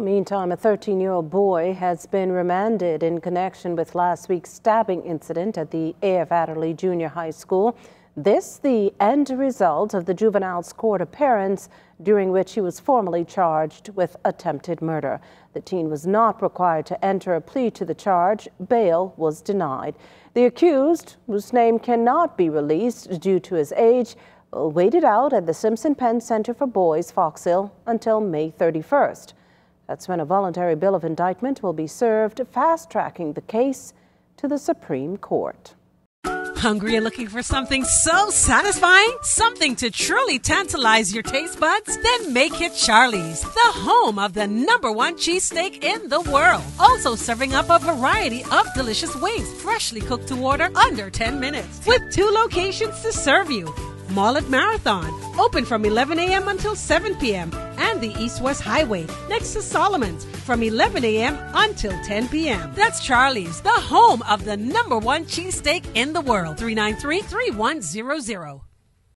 Meantime, a 13 year old boy has been remanded in connection with last week's stabbing incident at the A.F. Adderley Junior High School. This, the end result of the juvenile's court appearance, during which he was formally charged with attempted murder. The teen was not required to enter a plea to the charge. Bail was denied. The accused, whose name cannot be released due to his age, waited out at the Simpson Penn Center for Boys, Fox Hill, until May 31st. That's when a voluntary bill of indictment will be served, fast tracking the case to the Supreme Court. Hungry and looking for something so satisfying? Something to truly tantalize your taste buds? Then make it Charlie's, the home of the number one cheesesteak in the world. Also serving up a variety of delicious wings, freshly cooked to order under 10 minutes, with two locations to serve you. Mall at Marathon, open from 11 a.m. until 7 p.m., the East West Highway next to Solomon's from 11 a.m. until 10 p.m. That's Charlie's, the home of the number one cheesesteak in the world. 393 3100.